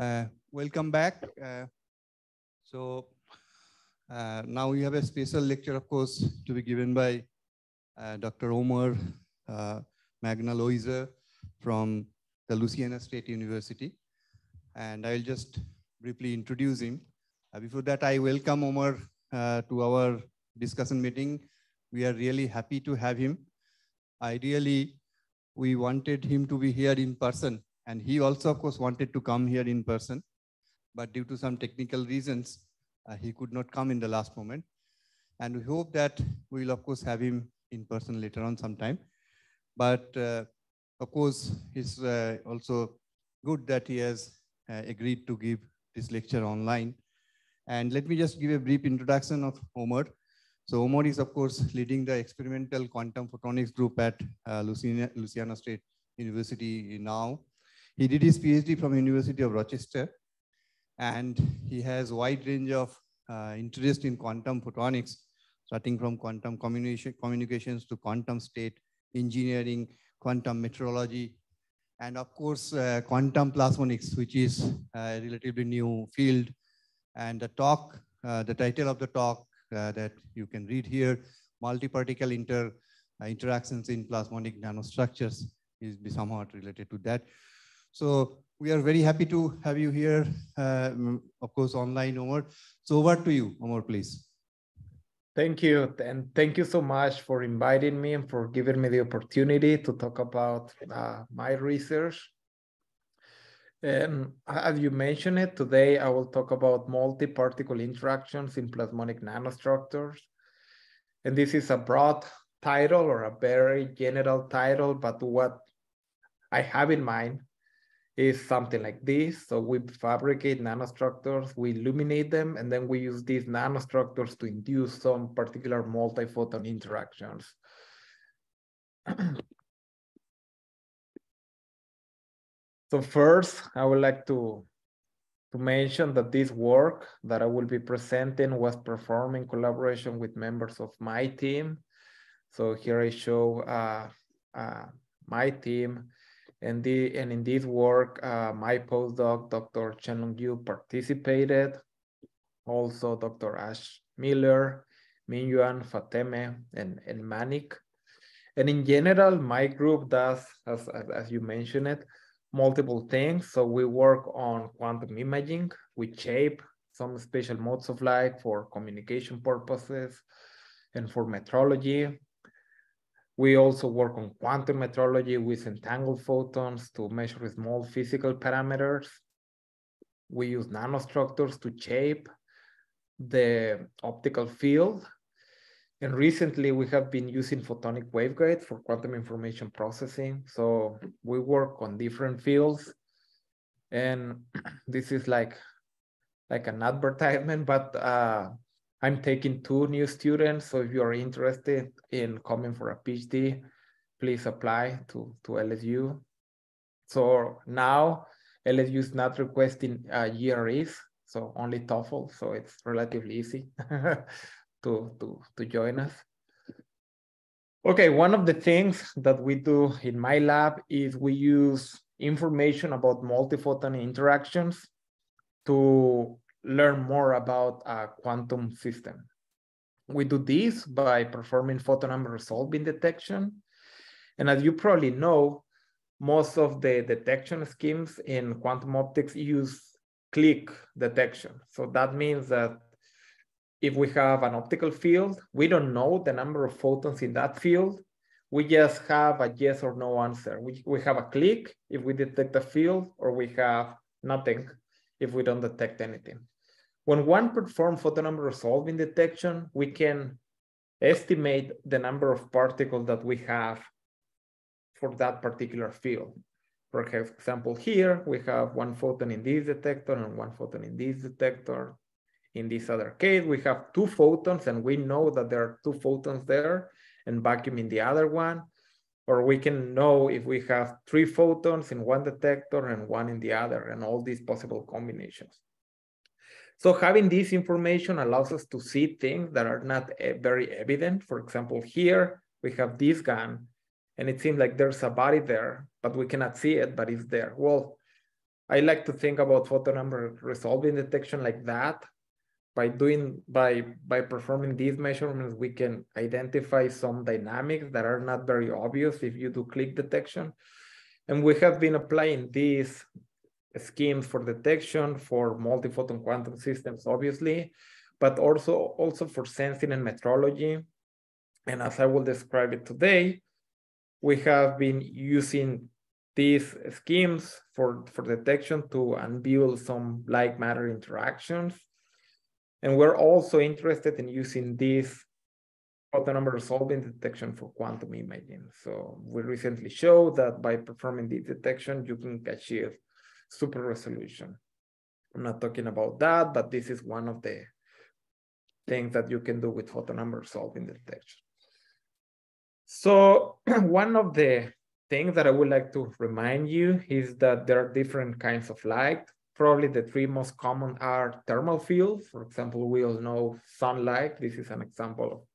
Uh, welcome back. Uh, so uh, now we have a special lecture, of course, to be given by uh, Dr. Omar uh, Magana from the Louisiana State University. And I'll just briefly introduce him. Uh, before that, I welcome Omar uh, to our discussion meeting. We are really happy to have him. Ideally, we wanted him to be here in person and he also, of course, wanted to come here in person, but due to some technical reasons, uh, he could not come in the last moment. And we hope that we will, of course, have him in person later on sometime. But uh, of course, it's uh, also good that he has uh, agreed to give this lecture online. And let me just give a brief introduction of Omar. So Omar is, of course, leading the experimental quantum photonics group at uh, Louisiana State University now. He did his PhD from University of Rochester, and he has a wide range of uh, interest in quantum photonics, starting from quantum communication, communications to quantum state engineering, quantum metrology, and of course, uh, quantum plasmonics, which is a relatively new field. And the talk, uh, the title of the talk uh, that you can read here, multi-particle inter, uh, interactions in plasmonic nanostructures is somewhat related to that. So we are very happy to have you here, uh, of course, online, Omar. So over to you, Omar, please. Thank you. And thank you so much for inviting me and for giving me the opportunity to talk about uh, my research. And as you mentioned it, today I will talk about multi-particle interactions in plasmonic nanostructures. And this is a broad title or a very general title, but what I have in mind is something like this. So we fabricate nanostructures, we illuminate them, and then we use these nanostructures to induce some particular multi-photon interactions. so first, I would like to, to mention that this work that I will be presenting was performed in collaboration with members of my team. So here I show uh, uh, my team and, the, and in this work, uh, my postdoc, Dr. Chenlong Yu, participated. Also, Dr. Ash Miller, Minyuan Fateme, and, and Manik. And in general, my group does, as, as, as you mentioned it, multiple things. So we work on quantum imaging, we shape some special modes of light for communication purposes and for metrology. We also work on quantum metrology with entangled photons to measure small physical parameters. We use nanostructures to shape the optical field. And recently we have been using photonic waveguides for quantum information processing. So we work on different fields. And this is like, like an advertisement, but uh, I'm taking two new students. So if you are interested in coming for a PhD, please apply to, to LSU. So now LSU is not requesting uh, GREs, so only TOEFL. So it's relatively easy to, to, to join us. Okay, one of the things that we do in my lab is we use information about multi-photon interactions to learn more about a quantum system. We do this by performing photon number resolving detection. And as you probably know, most of the detection schemes in quantum optics use click detection. So that means that if we have an optical field, we don't know the number of photons in that field. We just have a yes or no answer. We, we have a click if we detect a field, or we have nothing if we don't detect anything. When one performs photon number resolving detection, we can estimate the number of particles that we have for that particular field. For example, here we have one photon in this detector and one photon in this detector. In this other case, we have two photons and we know that there are two photons there and vacuum in the other one. Or we can know if we have three photons in one detector and one in the other and all these possible combinations. So having this information allows us to see things that are not eh, very evident. For example, here we have this gun and it seems like there's a body there, but we cannot see it, but it's there. Well, I like to think about photon number resolving detection like that. By doing by by performing these measurements, we can identify some dynamics that are not very obvious if you do click detection. And we have been applying these schemes for detection for multi-photon quantum systems, obviously, but also, also for sensing and metrology. And as I will describe it today, we have been using these schemes for, for detection to unveil some light matter interactions. And we're also interested in using these photon number resolving detection for quantum imaging. So we recently showed that by performing this detection, you can achieve super resolution. I'm not talking about that, but this is one of the things that you can do with photon number resolving detection. So one of the things that I would like to remind you is that there are different kinds of light. Probably the three most common are thermal fields. For example, we all know sunlight. This is an example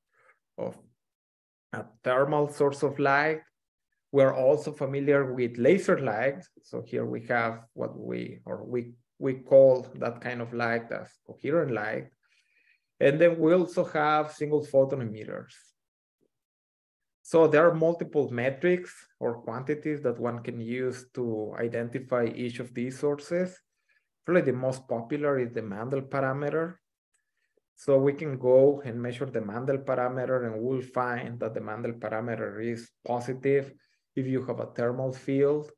of a thermal source of light. We're also familiar with laser light. So here we have what we, or we, we call that kind of light as coherent light. And then we also have single photon emitters. So there are multiple metrics or quantities that one can use to identify each of these sources. Probably the most popular is the Mandel parameter. So we can go and measure the Mandel parameter and we'll find that the Mandel parameter is positive if you have a thermal field,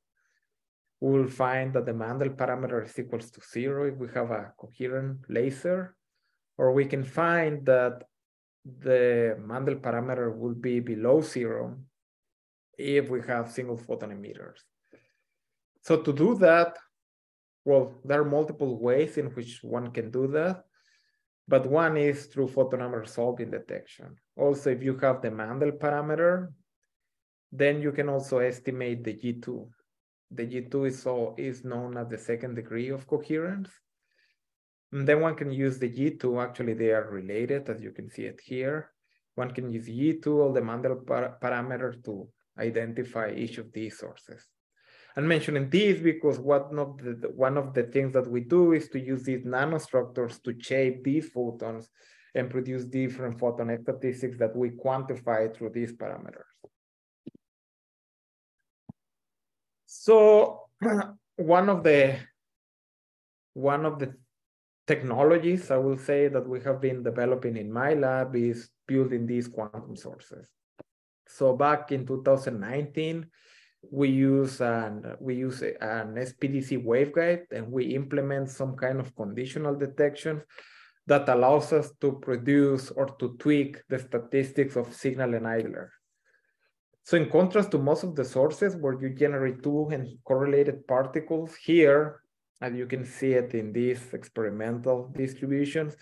we'll find that the Mandel parameter is equals to zero if we have a coherent laser, or we can find that the Mandel parameter will be below zero if we have single photon emitters. So to do that, well, there are multiple ways in which one can do that, but one is through photon number solving detection. Also, if you have the Mandel parameter, then you can also estimate the G2. The G2 is, so, is known as the second degree of coherence. And then one can use the G2, actually they are related as you can see it here. One can use G2 or the Mandel par parameter to identify each of these sources. I'm mentioning this because one of the one of the things that we do is to use these nanostructures to shape these photons and produce different photon statistics that we quantify through these parameters. So one of the one of the technologies I will say that we have been developing in my lab is building these quantum sources. So back in 2019, we use an we use an SPDC waveguide and we implement some kind of conditional detection that allows us to produce or to tweak the statistics of signal and idler. So in contrast to most of the sources where you generate two and correlated particles here, and you can see it in these experimental distributions,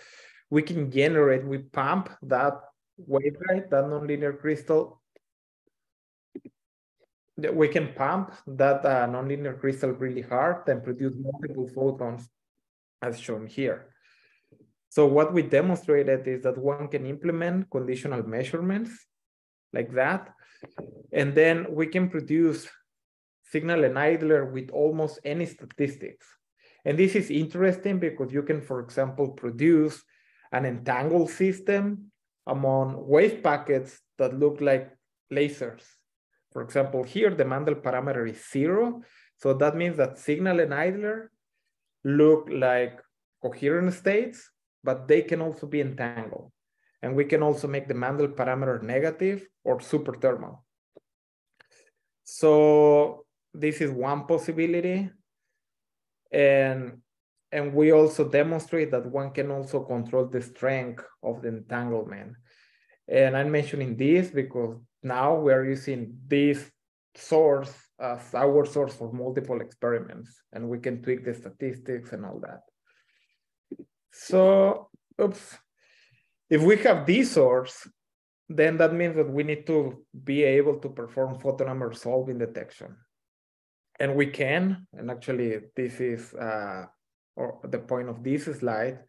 we can generate, we pump that waveguide, that nonlinear crystal. We can pump that uh, nonlinear crystal really hard and produce multiple photons as shown here. So what we demonstrated is that one can implement conditional measurements like that and then we can produce signal and idler with almost any statistics. And this is interesting because you can, for example, produce an entangled system among wave packets that look like lasers. For example, here the Mandel parameter is zero. So that means that signal and idler look like coherent states, but they can also be entangled. And we can also make the Mandel parameter negative or super thermal. So this is one possibility. And, and we also demonstrate that one can also control the strength of the entanglement. And I'm mentioning this because now we're using this source as our source for multiple experiments, and we can tweak the statistics and all that. So, oops, if we have this source, then that means that we need to be able to perform photon number resolving detection. And we can, and actually this is uh, or the point of this slide.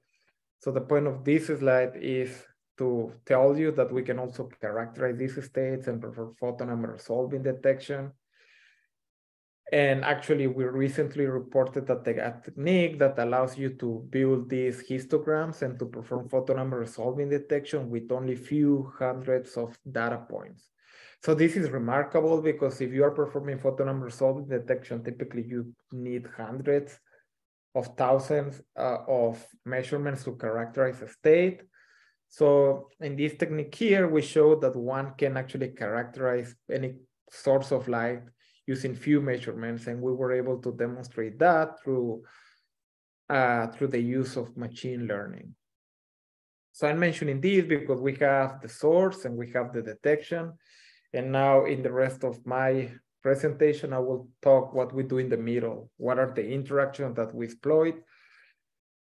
So the point of this slide is to tell you that we can also characterize these states and perform photon number resolving detection. And actually, we recently reported that a technique that allows you to build these histograms and to perform photon number resolving detection with only few hundreds of data points. So this is remarkable because if you are performing photon number resolving detection, typically you need hundreds of thousands uh, of measurements to characterize a state. So in this technique here, we show that one can actually characterize any source of light using few measurements, and we were able to demonstrate that through uh, through the use of machine learning. So I'm mentioning this because we have the source and we have the detection. And now in the rest of my presentation, I will talk what we do in the middle. What are the interactions that we exploit?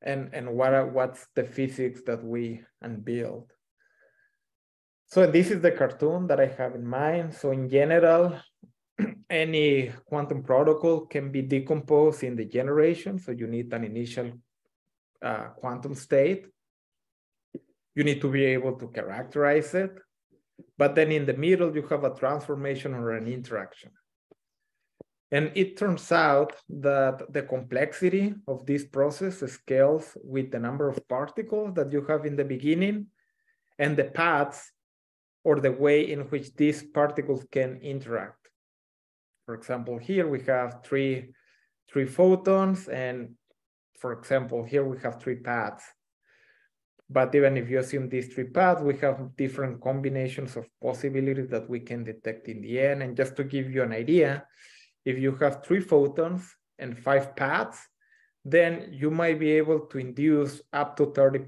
And, and what are, what's the physics that we unbuild? So this is the cartoon that I have in mind. So in general, any quantum protocol can be decomposed in the generation. So you need an initial uh, quantum state. You need to be able to characterize it. But then in the middle, you have a transformation or an interaction. And it turns out that the complexity of this process scales with the number of particles that you have in the beginning and the paths or the way in which these particles can interact. For example, here we have three, three photons and for example, here we have three paths. But even if you assume these three paths, we have different combinations of possibilities that we can detect in the end. And just to give you an idea, if you have three photons and five paths, then you might be able to induce up to 30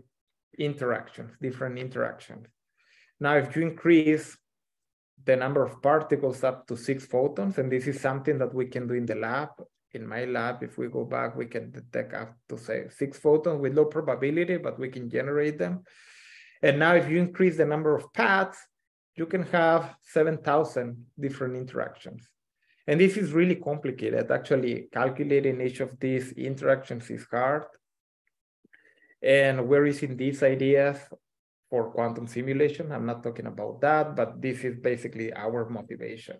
interactions, different interactions. Now, if you increase the number of particles up to six photons. And this is something that we can do in the lab. In my lab, if we go back, we can detect up to say six photons with low probability, but we can generate them. And now if you increase the number of paths, you can have 7,000 different interactions. And this is really complicated. Actually, calculating each of these interactions is hard. And we're using these ideas for quantum simulation. I'm not talking about that, but this is basically our motivation.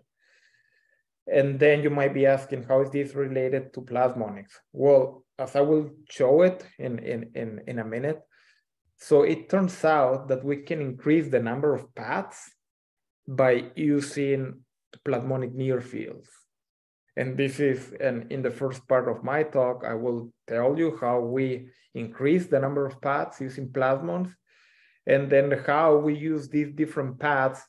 And then you might be asking, how is this related to plasmonics? Well, as I will show it in, in, in, in a minute, so it turns out that we can increase the number of paths by using plasmonic near fields. And this is, and in the first part of my talk, I will tell you how we increase the number of paths using plasmons and then how we use these different paths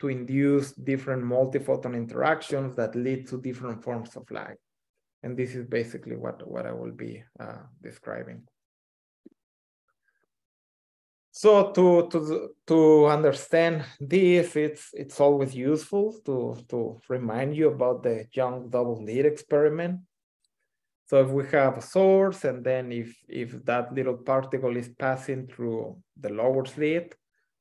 to induce different multi-photon interactions that lead to different forms of light. And this is basically what, what I will be uh, describing. So to, to, to understand this, it's, it's always useful to, to remind you about the Young double slit experiment. So if we have a source and then if, if that little particle is passing through the lower slit,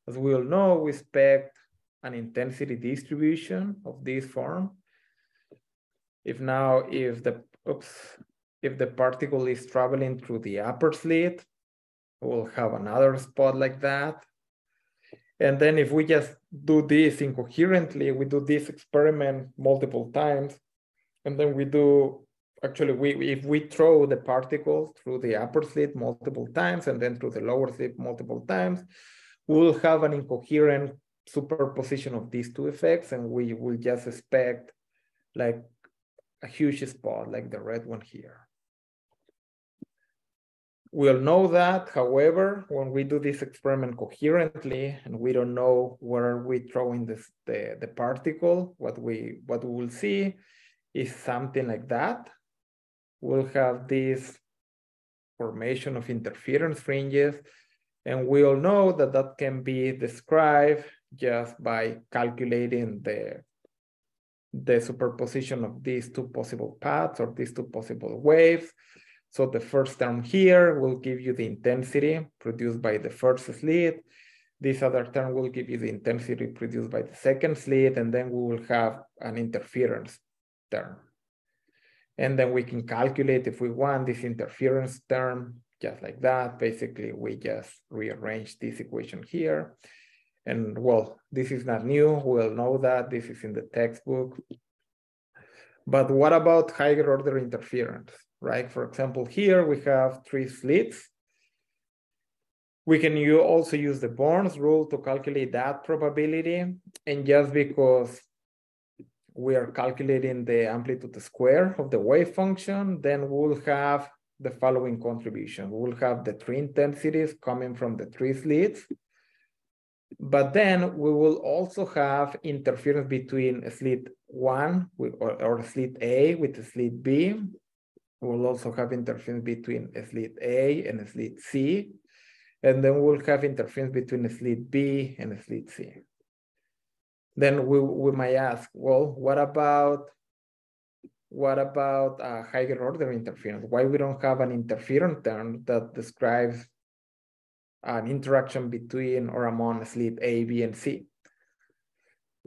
as we all know, we expect an intensity distribution of this form. If now, if the, oops, if the particle is traveling through the upper slit, we'll have another spot like that. And then if we just do this incoherently, we do this experiment multiple times, and then we do actually we if we throw the particles through the upper slit multiple times and then through the lower slit multiple times, we'll have an incoherent superposition of these two effects and we will just expect like a huge spot like the red one here. We'll know that, however, when we do this experiment coherently and we don't know where we throwing this, the, the particle, what we, what we will see is something like that we'll have this formation of interference fringes. And we all know that that can be described just by calculating the, the superposition of these two possible paths or these two possible waves. So the first term here will give you the intensity produced by the first slit. This other term will give you the intensity produced by the second slit, and then we will have an interference term. And then we can calculate if we want this interference term, just like that. Basically, we just rearrange this equation here. And well, this is not new. We'll know that this is in the textbook. But what about higher order interference, right? For example, here we have three slits. We can also use the Born's rule to calculate that probability. And just because we are calculating the amplitude square of the wave function, then we'll have the following contribution. We'll have the three intensities coming from the three slits, but then we will also have interference between slit one or, or slit A with slit B. We'll also have interference between slit A and slit C. And then we'll have interference between slit B and slit C. Then we, we might ask, well, what about what about uh, a higher order interference? Why we don't have an interference term that describes an interaction between or among sleep A, B, and C?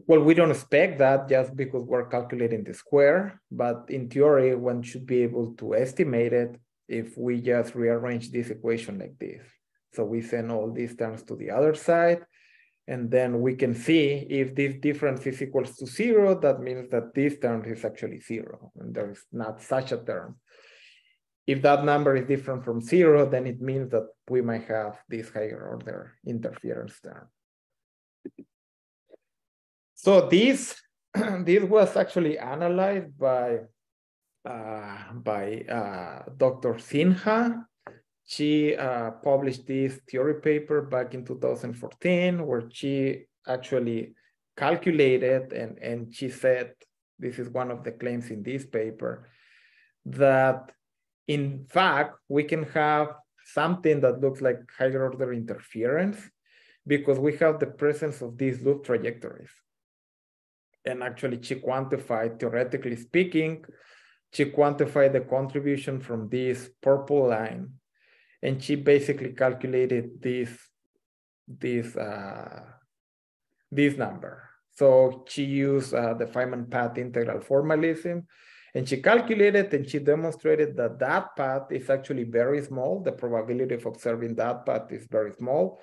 Well, we don't expect that just because we're calculating the square, but in theory, one should be able to estimate it if we just rearrange this equation like this. So we send all these terms to the other side, and then we can see if this difference is equals to zero, that means that this term is actually zero, and there is not such a term. If that number is different from zero, then it means that we might have this higher order interference term. So this, this was actually analyzed by, uh, by uh, Dr. Sinha she uh, published this theory paper back in 2014 where she actually calculated and, and she said, this is one of the claims in this paper, that in fact, we can have something that looks like higher order interference because we have the presence of these loop trajectories. And actually she quantified, theoretically speaking, she quantified the contribution from this purple line and she basically calculated this this uh, this number. So she used uh, the Feynman path integral formalism, and she calculated and she demonstrated that that path is actually very small. The probability of observing that path is very small,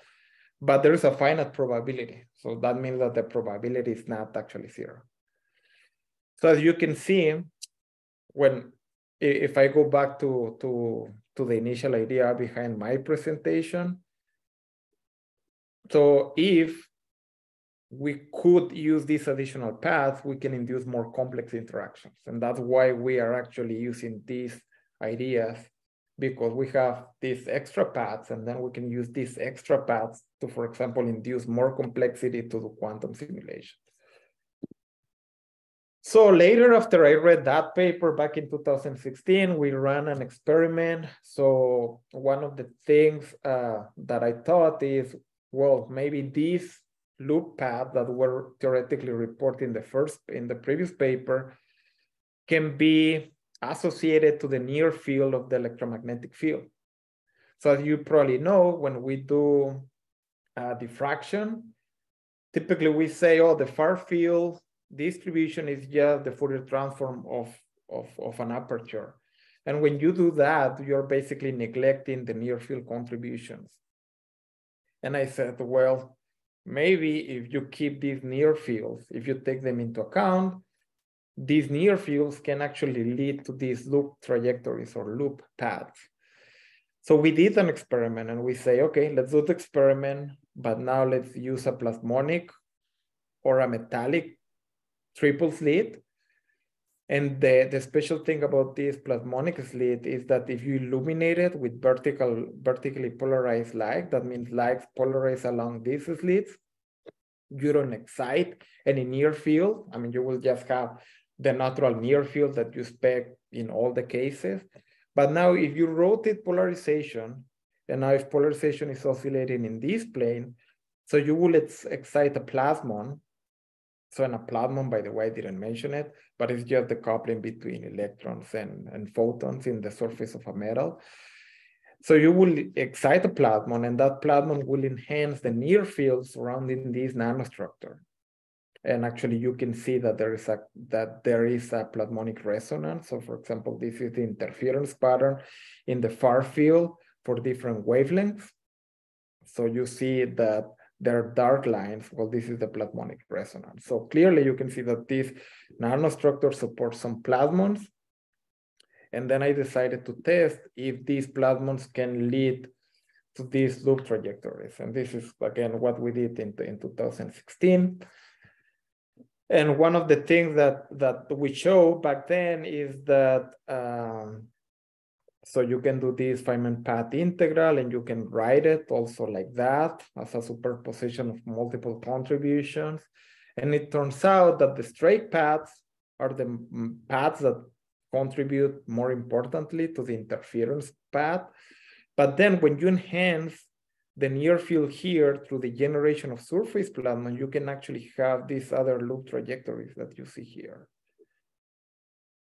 but there is a finite probability. So that means that the probability is not actually zero. So as you can see, when if I go back to, to, to the initial idea behind my presentation, so if we could use this additional path, we can induce more complex interactions. And that's why we are actually using these ideas because we have these extra paths and then we can use these extra paths to, for example, induce more complexity to the quantum simulation. So later, after I read that paper back in 2016, we ran an experiment. So one of the things uh, that I thought is, well, maybe this loop path that were theoretically reported in the first, in the previous paper, can be associated to the near field of the electromagnetic field. So as you probably know, when we do uh, diffraction, typically we say, oh, the far field distribution is just the Fourier transform of, of, of an aperture. And when you do that, you're basically neglecting the near field contributions. And I said, well, maybe if you keep these near fields, if you take them into account, these near fields can actually lead to these loop trajectories or loop paths. So we did an experiment and we say, okay, let's do the experiment, but now let's use a plasmonic or a metallic triple slit. And the, the special thing about this plasmonic slit is that if you illuminate it with vertical, vertically polarized light, that means light polarized along these slits, you don't excite any near field. I mean, you will just have the natural near field that you expect in all the cases. But now if you rotate polarization, and now if polarization is oscillating in this plane, so you will excite a plasmon plasmon, by the way, I didn't mention it, but it's just the coupling between electrons and, and photons in the surface of a metal. So you will excite a plasmon and that plasmon will enhance the near field surrounding this nanostructure. And actually you can see that there is a that there is a plasmonic resonance. So for example, this is the interference pattern in the far field for different wavelengths. So you see that there are dark lines. Well, this is the plasmonic resonance. So clearly you can see that this nanostructure supports some plasmons. And then I decided to test if these plasmons can lead to these loop trajectories. And this is, again, what we did in, in 2016. And one of the things that, that we show back then is that, um, so you can do this Feynman path integral and you can write it also like that as a superposition of multiple contributions. And it turns out that the straight paths are the paths that contribute more importantly to the interference path. But then when you enhance the near field here through the generation of surface plasma, you can actually have these other loop trajectories that you see here.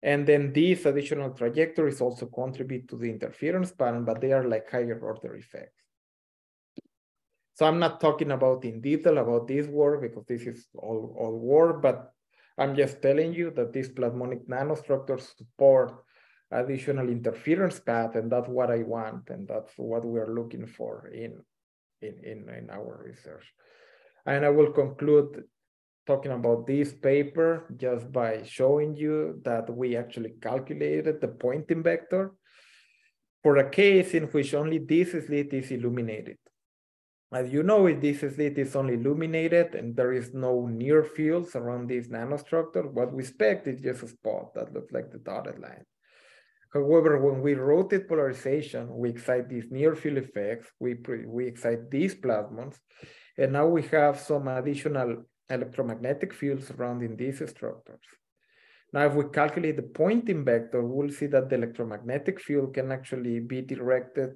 And then these additional trajectories also contribute to the interference pattern, but they are like higher order effects. So I'm not talking about in detail about this work because this is all, all work, but I'm just telling you that these plasmonic nanostructures support additional interference path, and that's what I want, and that's what we're looking for in, in, in, in our research. And I will conclude talking about this paper just by showing you that we actually calculated the Poynting vector for a case in which only this slit is illuminated. As you know, if this slit is only illuminated and there is no near fields around this nanostructure, what we expect is just a spot that looks like the dotted line. However, when we rotate polarization, we excite these near field effects, we, we excite these plasmons, and now we have some additional electromagnetic fields surrounding these structures. Now, if we calculate the Poynting vector, we'll see that the electromagnetic field can actually be directed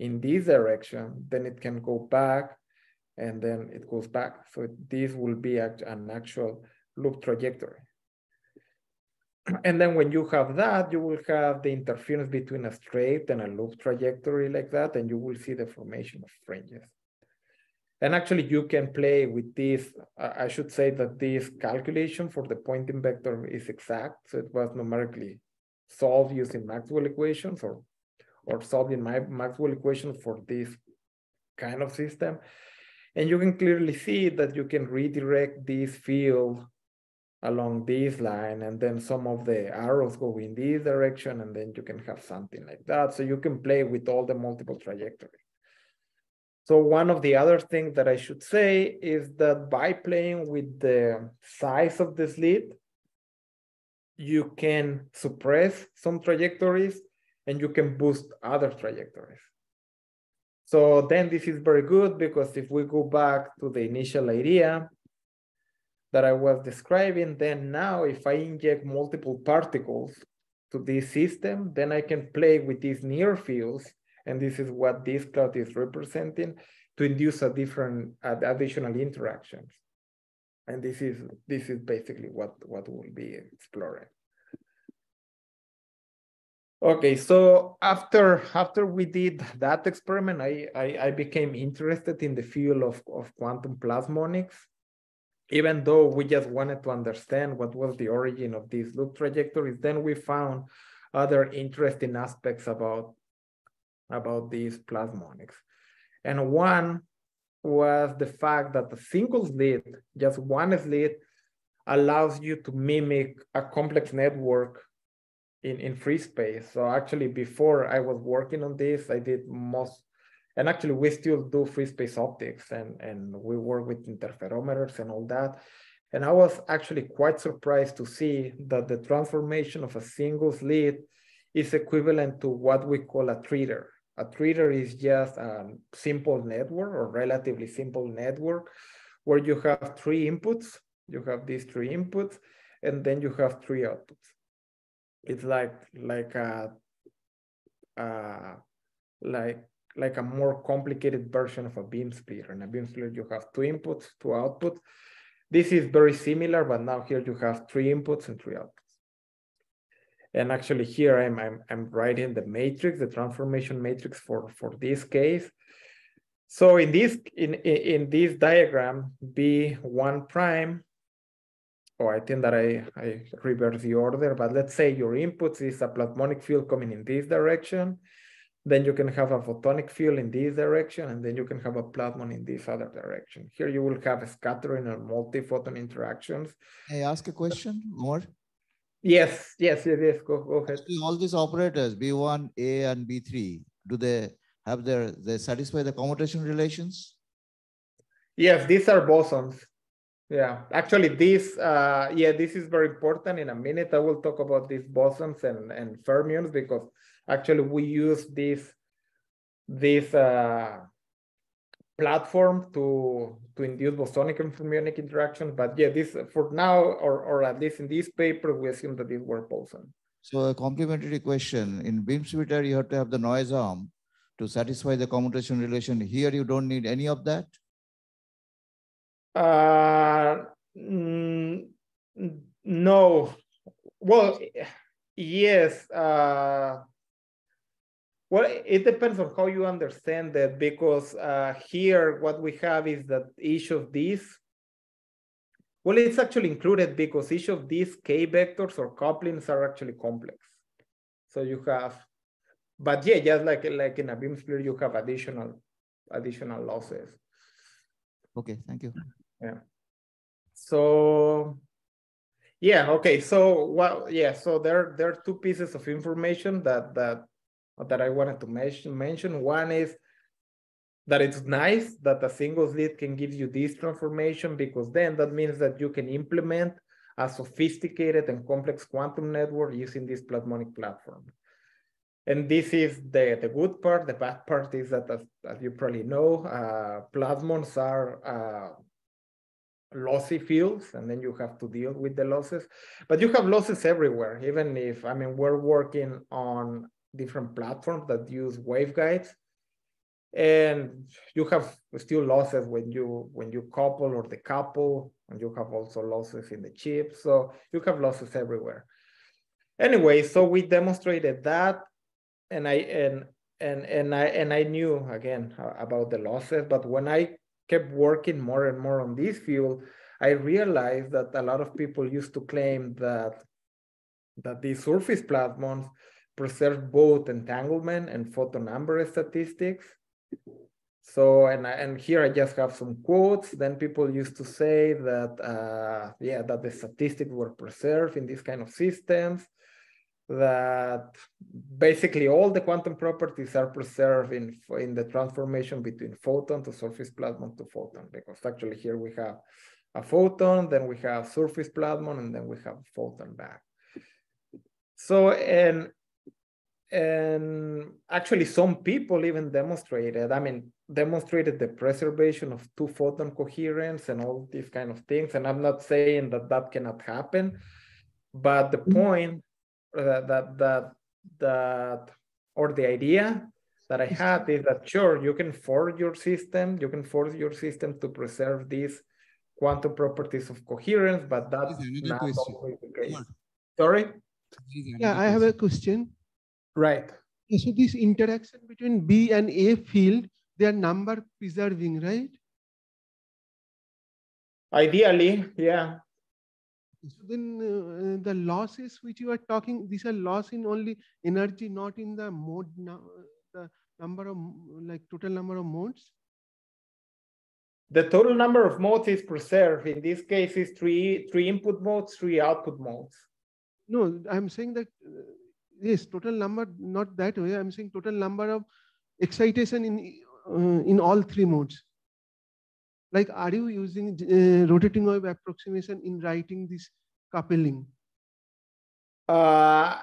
in this direction, then it can go back, and then it goes back. So this will be an actual loop trajectory. And then when you have that, you will have the interference between a straight and a loop trajectory like that, and you will see the formation of fringes. And actually you can play with this. I should say that this calculation for the Poynting vector is exact. So it was numerically solved using Maxwell equations or, or solving my Maxwell equations for this kind of system. And you can clearly see that you can redirect this field along this line and then some of the arrows go in this direction and then you can have something like that. So you can play with all the multiple trajectories. So one of the other things that I should say is that by playing with the size of the slit, you can suppress some trajectories and you can boost other trajectories. So then this is very good because if we go back to the initial idea that I was describing, then now if I inject multiple particles to this system, then I can play with these near fields and this is what this cloud is representing to induce a different uh, additional interactions. And this is this is basically what, what we'll be exploring. Okay, so after after we did that experiment, I, I, I became interested in the field of, of quantum plasmonics, even though we just wanted to understand what was the origin of these loop trajectories, then we found other interesting aspects about about these plasmonics. And one was the fact that a single slit, just one slit, allows you to mimic a complex network in, in free space. So actually before I was working on this, I did most, and actually we still do free space optics and, and we work with interferometers and all that. And I was actually quite surprised to see that the transformation of a single slit is equivalent to what we call a tritter. A tritter is just a simple network or relatively simple network where you have three inputs. You have these three inputs, and then you have three outputs. It's like like a, a like like a more complicated version of a beam splitter. In a beam splitter, you have two inputs, two outputs. This is very similar, but now here you have three inputs and three outputs. And actually here I'm, I'm, I'm writing the matrix, the transformation matrix for, for this case. So in this, in, in this diagram, B1 prime, oh, I think that I, I reverse the order, but let's say your inputs is a plasmonic field coming in this direction. then you can have a photonic field in this direction, and then you can have a plasmon in this other direction. Here you will have a scattering or multi-photon interactions. I ask a question more? Yes, yes, yes, yes. Go, go ahead. All these operators, B1, A, and B3, do they have their, they satisfy the commutation relations? Yes, these are bosons. Yeah, actually this, uh, yeah, this is very important. In a minute, I will talk about these bosons and, and fermions because actually we use this, this uh, platform to, to induce bosonic and fermionic interactions. But yeah, this for now, or, or at least in this paper, we assume that these were boson. So a complementary question, in beam splitter, you have to have the noise arm to satisfy the commutation relation. Here, you don't need any of that? Uh, mm, no. Well, yes. Uh, well, it depends on how you understand that because uh, here what we have is that each of these, well, it's actually included because each of these K vectors or couplings are actually complex. So you have, but yeah, just like, like in a beam splitter, you have additional, additional losses. Okay, thank you. Yeah. So yeah, okay. So well, yeah, so there there are two pieces of information that that that I wanted to mention mention. One is that it's nice that a single slit can give you this transformation because then that means that you can implement a sophisticated and complex quantum network using this plasmonic platform. And this is the, the good part. The bad part is that, as, as you probably know, uh, plasmons are uh, lossy fields and then you have to deal with the losses but you have losses everywhere even if i mean we're working on different platforms that use waveguides. And you have still losses when you when you couple or decouple and you have also losses in the chip. So you have losses everywhere. Anyway so we demonstrated that and i and and and i and i knew again about the losses. But when i kept working more and more on this field, I realized that a lot of people used to claim that that these surface plasmons preserve both entanglement and photon number statistics. So, and, and here I just have some quotes. Then people used to say that, uh, yeah, that the statistics were preserved in these kind of systems that basically all the quantum properties are preserved in, in the transformation between photon to surface plasmon to photon, because actually here we have a photon, then we have surface plasmon, and then we have photon back. So, and, and actually some people even demonstrated, I mean, demonstrated the preservation of two photon coherence and all these kind of things. And I'm not saying that that cannot happen, but the mm-hmm. point that that that that or the idea that I had is that sure you can force your system, you can force your system to preserve these quantum properties of coherence, but that's not always the case. Sorry? Yeah, I have a question. Right. So this interaction between B and A field, they are number preserving, right? Ideally, yeah. So then uh, the losses which you are talking, these are loss in only energy, not in the mode, the number of like total number of modes? The total number of modes is preserved. In this case, is three three input modes, three output modes. No, I'm saying that uh, yes, total number, not that way. I'm saying total number of excitation in uh, in all three modes. Like, are you using uh, rotating wave approximation in writing this coupling? Uh,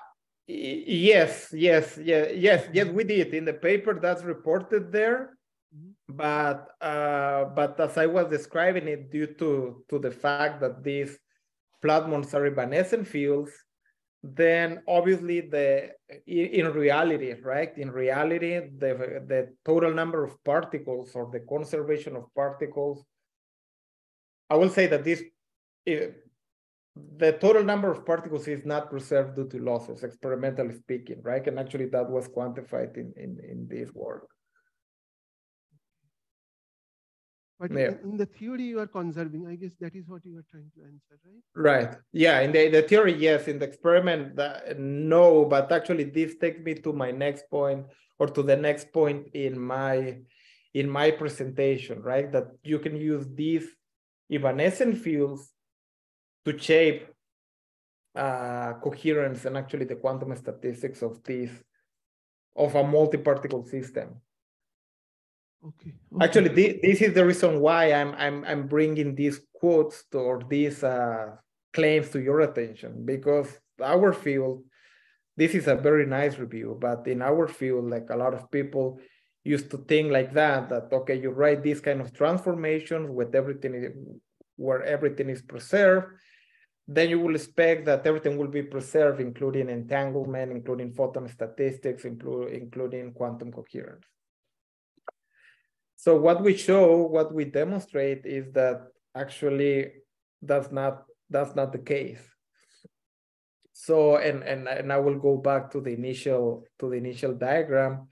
yes, yes, yes, yes, yes, we did in the paper that's reported there. Mm-hmm. But uh, but as I was describing it, due to to the fact that these plasmons are evanescent fields, then obviously the in reality right? In reality the the total number of particles or the conservation of particles i will say that this the total number of particles is not preserved due to losses experimentally speaking right? And actually that was quantified in in, in this work But Yeah. in, in the theory, you are conserving. I guess that is what you are trying to answer, right? Right. Yeah. In the, the theory, yes. In the experiment, that, no. But actually, this takes me to my next point, or to the next point in my in my presentation. Right. That you can use these evanescent fields to shape uh, coherence and actually the quantum statistics of this of a multi-particle system. Okay. Actually, thi- this is the reason why I'm I'm I'm bringing these quotes to, or these uh, claims to your attention because our field, this is a very nice review, but in our field, like a lot of people used to think like that, that okay, you write these kind of transformations with everything where everything is preserved, then you will expect that everything will be preserved, including entanglement, including photon statistics, inclu- including quantum coherence. So what we show, what we demonstrate is that actually that's not that's not the case. So and and and I will go back to the initial to the initial diagram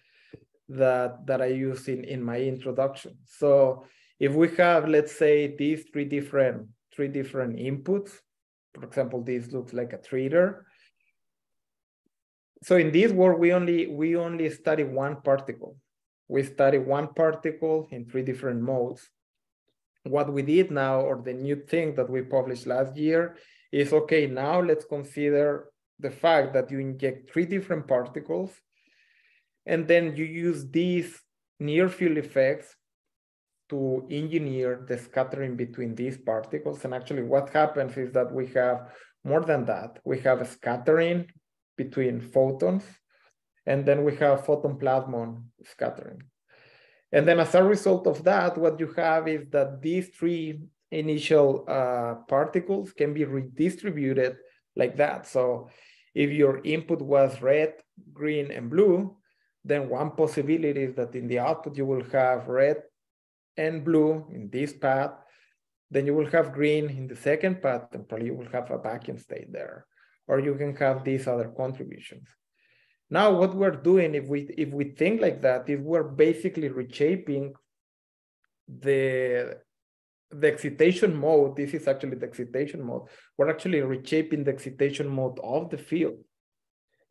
that that I used in in my introduction. So if we have let's say these three different three different inputs, for example, this looks like a tritter. So in this work, we only we only study one particle we study one particle in three different modes. What we did now, or the new thing that we published last year, is okay, now let's consider the fact that you inject three different particles, and then you use these near field effects to engineer the scattering between these particles. And actually, what happens is that we have more than that. We have a scattering between photons and then we have photon plasmon scattering. And then as a result of that, what you have is that these three initial uh, particles can be redistributed like that. So if your input was red, green, and blue, then one possibility is that in the output you will have red and blue in this path, then you will have green in the second path, and probably you will have a vacuum state there. Or you can have these other contributions. Now, what we're doing, if we if we think like that, is we're basically reshaping the the excitation mode. This is actually the excitation mode. We're actually reshaping the excitation mode of the field.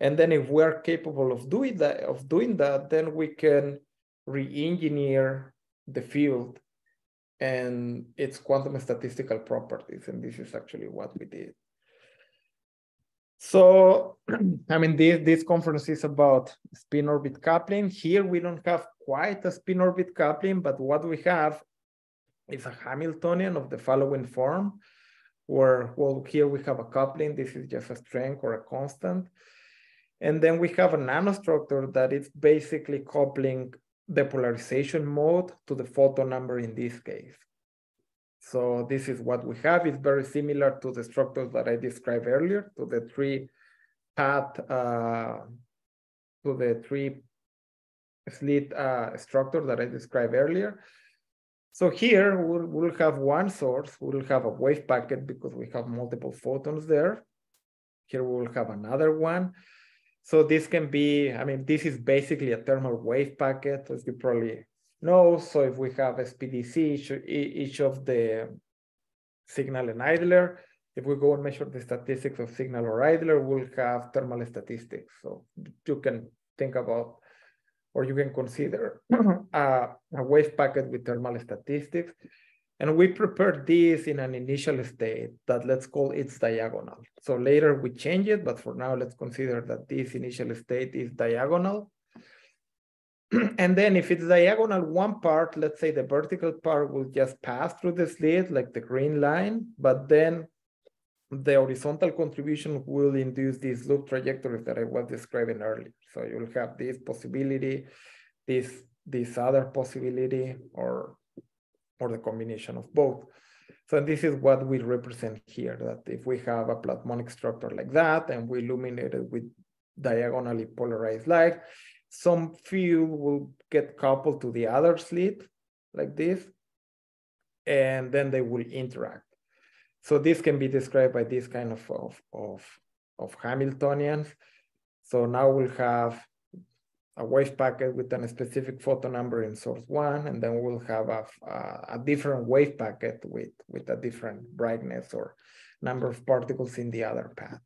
And then if we're capable of doing that, of doing that, then we can re-engineer the field and its quantum statistical properties. And this is actually what we did. So, I mean, this, this conference is about spin orbit coupling. Here we don't have quite a spin orbit coupling, but what we have is a Hamiltonian of the following form, where, well, here we have a coupling. This is just a strength or a constant. And then we have a nanostructure that is basically coupling the polarization mode to the photon number in this case. So this is what we have. It's very similar to the structures that I described earlier, to the three path, uh, to the three slit uh, structure that I described earlier. So here we'll, we'll have one source, we'll have a wave packet because we have multiple photons there. Here we'll have another one. So this can be, I mean, this is basically a thermal wave packet, as you probably know. So if we have SPDC, each, each of the signal and idler, if we go and measure the statistics of signal or idler, we'll have thermal statistics. So you can think about, or you can consider a, a wave packet with thermal statistics. And we prepared this in an initial state that let's call its diagonal. So later we change it, but for now, let's consider that this initial state is diagonal. and then if it's diagonal, one part, let's say the vertical part will just pass through the slit like the green line, but then the horizontal contribution will induce these loop trajectories that I was describing earlier. So you'll have this possibility, this, this other possibility, or, or the combination of both. So this is what we represent here, that if we have a plasmonic structure like that, and we illuminate it with diagonally polarized light, some field will get coupled to the other slit like this, and then they will interact. So this can be described by this kind of, of, of, of Hamiltonians. So now we'll have a wave packet with a specific photon number in source one, and then we'll have a, a, a different wave packet with, with a different brightness or number of particles in the other path.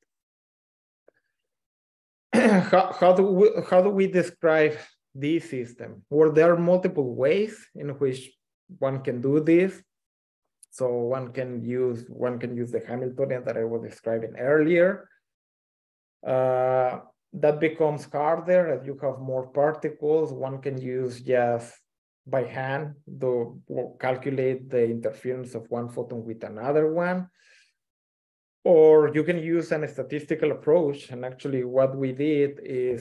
How, how, do we, how do we describe this system? Well, there are multiple ways in which one can do this. So one can use one can use the Hamiltonian that I was describing earlier. Uh, that becomes harder as you have more particles. One can use just by hand to calculate the interference of one photon with another one. Or you can use an statistical approach. And actually what we did is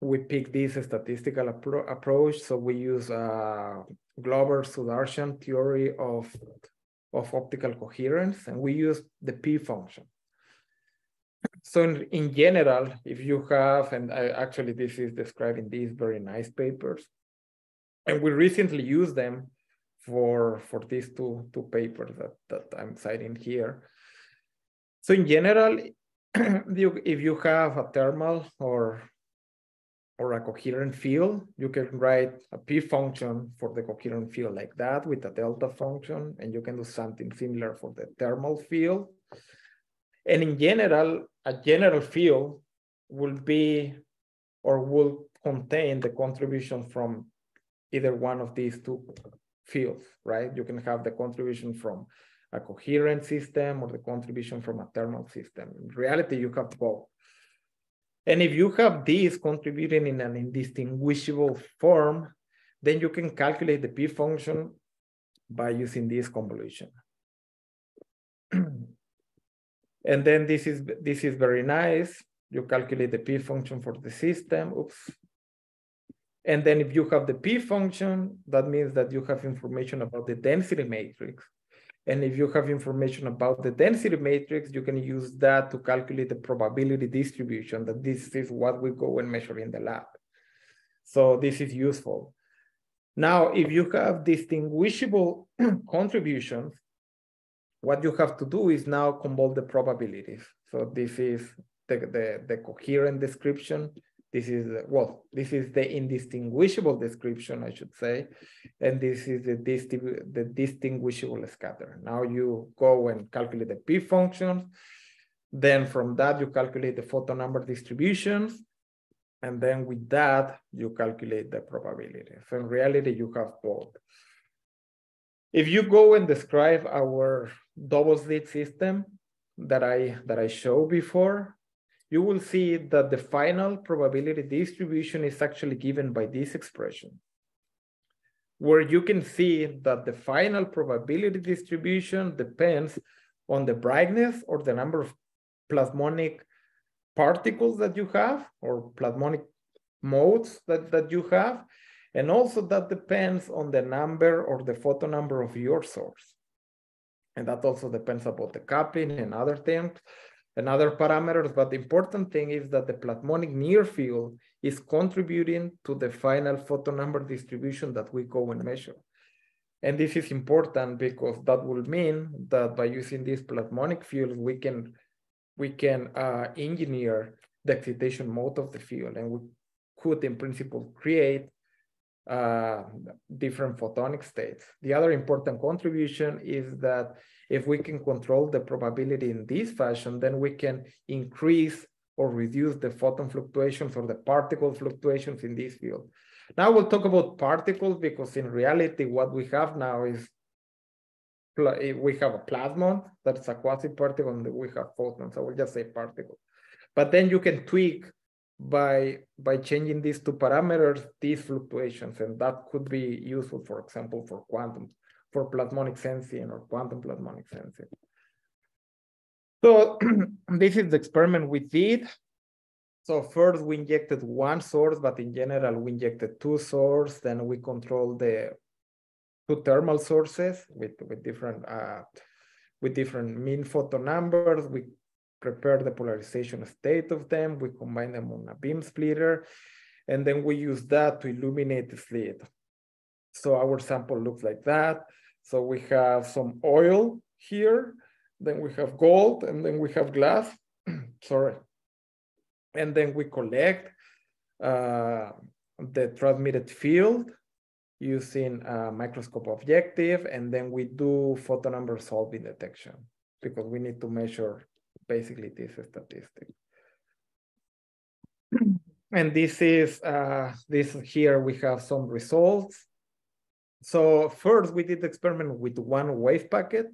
we picked this statistical appro approach. So we use uh, Glauber Sudarshan theory of, of optical coherence, and we use the P function. So in, in general, if you have, and I, actually this is described in these very nice papers, and we recently used them for, for these two, two papers that, that I'm citing here. So in general, if you have a thermal or or a coherent field, you can write a P function for the coherent field like that with a delta function, and you can do something similar for the thermal field. And in general, a general field will be or will contain the contribution from either one of these two fields, right? You can have the contribution from a coherent system or the contribution from a thermal system. In reality, you have both. And if you have these contributing in an indistinguishable form, then you can calculate the P function by using this convolution. and then this is this is very nice. You calculate the P function for the system. Oops. And then if you have the P function, that means that you have information about the density matrix. And if you have information about the density matrix, you can use that to calculate the probability distribution that this is what we go and measure in the lab. So this is useful. Now, if you have distinguishable contributions, what you have to do is now convolve the probabilities. So this is the, the, the coherent description this is, well, this is the indistinguishable description, I should say. And this is the, the distinguishable scatter. Now you go and calculate the P functions. Then from that, you calculate the photon number distributions. And then with that, you calculate the probability. So in reality, you have both. If you go and describe our double slit system that I that I showed before, you will see that the final probability distribution is actually given by this expression, where you can see that the final probability distribution depends on the brightness or the number of plasmonic particles that you have or plasmonic modes that, that you have. And also that depends on the number or the photon number of your source. And that also depends about the coupling and other things and other parameters, but the important thing is that the plasmonic near field is contributing to the final photon number distribution that we go and measure. And this is important because that will mean that by using these plasmonic fields, we can we can uh, engineer the excitation mode of the field, and we could, in principle, create uh, different photonic states. The other important contribution is that if we can control the probability in this fashion, then we can increase or reduce the photon fluctuations or the particle fluctuations in this field. Now we'll talk about particles because in reality, what we have now is eh, we have a plasmon that's a quasi-particle and we have photons. So we'll just say particle. But then you can tweak by by changing these two parameters, these fluctuations, and that could be useful, for example, for quantum for plasmonic sensing or quantum plasmonic sensing. So this is the experiment we did. So first we injected one source, but in general we injected two sources. Then we control the two thermal sources with, with different uh, with different mean photon numbers. We prepare the polarization state of them. We combine them on a beam splitter, and then we use that to illuminate the slit. So our sample looks like that. So we have some oil here, then we have gold, and then we have glass, sorry. And then we collect uh, the transmitted field using a microscope objective, and then we do photon number solving detection because we need to measure basically this statistic. And this is, uh, this here we have some results. So first we did the experiment with one wave packet.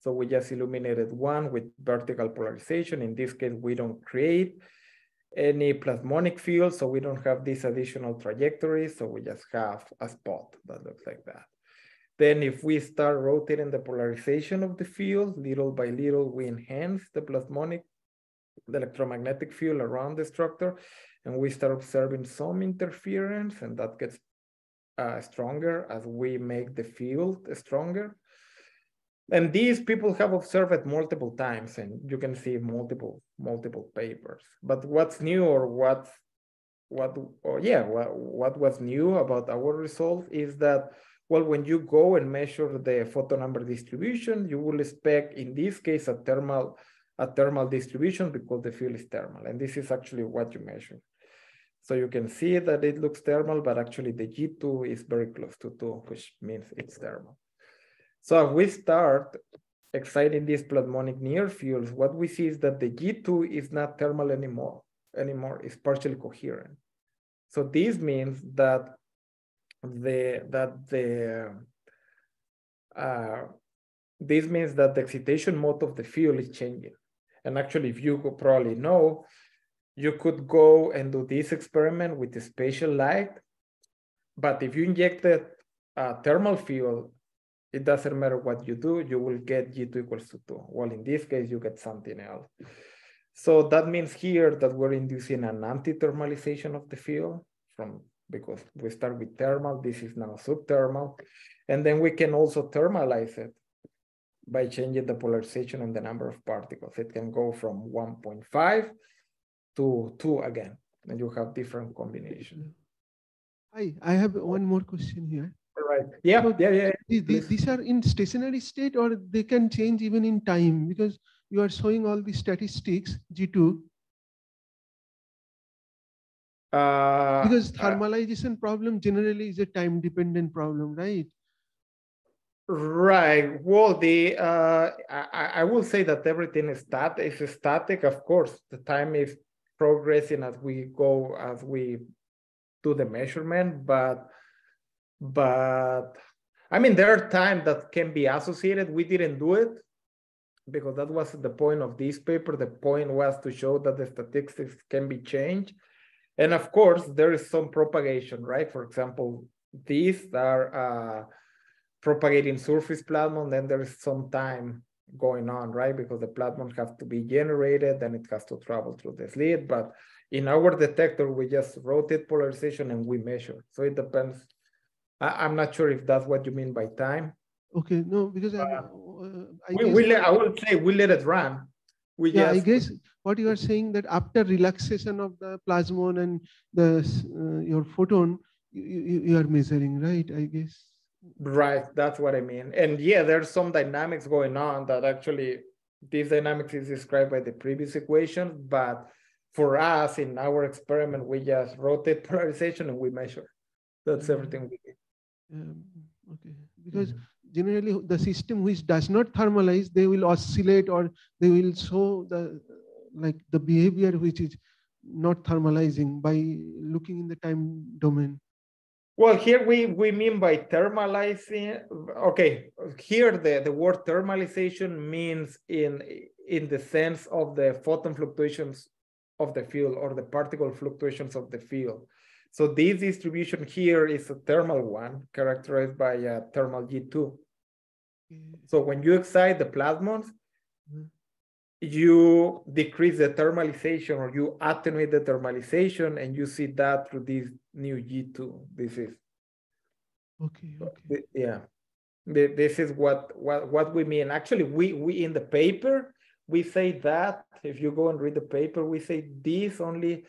So we just illuminated one with vertical polarization. In this case, we don't create any plasmonic field, so we don't have this additional trajectory. So we just have a spot that looks like that. Then if we start rotating the polarization of the field, little by little, we enhance the plasmonic, the electromagnetic field around the structure, and we start observing some interference, and that gets uh, stronger as we make the field stronger. And these people have observed multiple times, and you can see multiple multiple papers. But what's new, or what, what, or yeah, what, what was new about our result is that well, when you go and measure the photon number distribution, you will expect, in this case, a thermal a thermal distribution because the field is thermal, and this is actually what you measure. So you can see that it looks thermal, but actually the G2 is very close to 2, which means it's thermal. So if we start exciting these plasmonic near fields, what we see is that the G2 is not thermal anymore, anymore, it's partially coherent. So this means that the that the uh, this means that the excitation mode of the field is changing. And actually, if you probably know, you could go and do this experiment with the spatial light. But if you injected a uh, thermal field, it doesn't matter what you do, you will get G2 equals to 2. Well, in this case, you get something else. So that means here that we're inducing an anti-thermalization of the field from because we start with thermal, this is now subthermal. And then we can also thermalize it by changing the polarization and the number of particles. It can go from 1.5 to 2 again, and you have different combinations. Hi, I have one more question here. Right. Yeah, So yeah, yeah. These, these, are in stationary state or they can change even in time because you are showing all the statistics G2 Uh, because uh, thermalization problem generally is a time dependent problem, right? Right. Well, the uh, I, I will say that everything is stat is static. Of course, the time is progressing as we go as we do the measurement, but but I mean there are times that can be associated. We didn't do it because that was the point of this paper. The point was to show that the statistics can be changed. And of course, there is some propagation, right? For example, these are uh, propagating surface plasmon, then there is some time going on, right? Because the plasmon has to be generated, then it has to travel through the slit. But in our detector, we just rotate polarization and we measure. So it depends. I, am not sure if that's what you mean by time. Okay, no, because I, Uh, uh, I we, we let, I would say we let it run. We yeah, I guess what you are saying that after relaxation of the plasmon and the uh, your photon, you, you, you are measuring, right? I guess. Right, that's what I mean. And yeah, there's some dynamics going on that actually this dynamics is described by the previous equation, but for us in our experiment, we just rotate polarization and we measure. That's Mhm. everything we did. Um, okay, because Mhm. generally the system which does not thermalize, they will oscillate or they will show the like the behavior which is not thermalizing by looking in the time domain. Well, here we, we mean by thermalizing, okay, here the, the word thermalization means in, in the sense of the photon fluctuations of the field or the particle fluctuations of the field. So this distribution here is a thermal one characterized by a thermal G2. So when you excite the plasmons, Mhm. You decrease the thermalization or you attenuate the thermalization and you see that through this new G2. This is Okay, okay. Yeah, this is what, what, what we mean. Actually, we, we, in the paper, we say that, if you go and read the paper, we say this only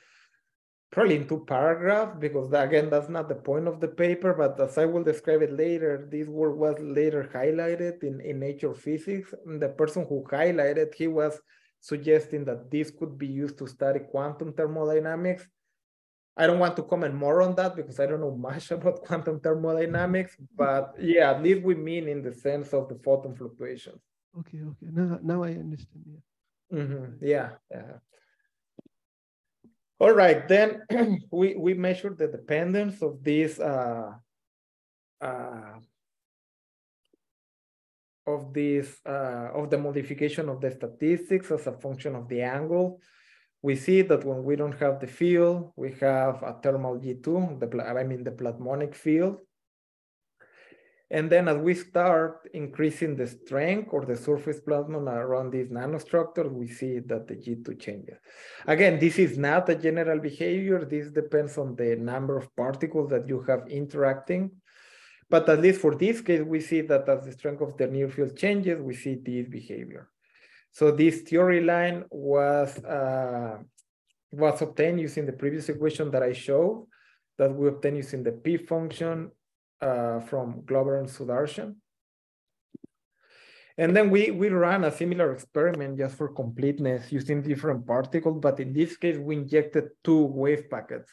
probably in two paragraphs, because again, that's not the point of the paper, but as I will describe it later, this work was later highlighted in, in Nature Physics. And the person who highlighted, he was suggesting that this could be used to study quantum thermodynamics. I don't want to comment more on that because I don't know much about quantum thermodynamics, but yeah, at least we mean in the sense of the photon fluctuations. Okay, okay. Now, now I understand. Yeah. Mm -hmm. Yeah, yeah. All right, then we, we measure the dependence of this uh, uh, of this uh, of the modification of the statistics as a function of the angle. We see that when we don't have the field, we have a thermal G2, the I mean the plasmonic field, and then as we start increasing the strength or the surface plasmon around these nanostructures, we see that the G2 changes. Again, this is not a general behavior. This depends on the number of particles that you have interacting. But at least for this case, we see that as the strength of the near field changes, we see this behavior. So this theory line was, uh, was obtained using the previous equation that I showed that we obtained using the P function uh, from Glauber and Sudarshan. And then we, we ran a similar experiment just for completeness using different particles, but in this case, we injected two wave packets.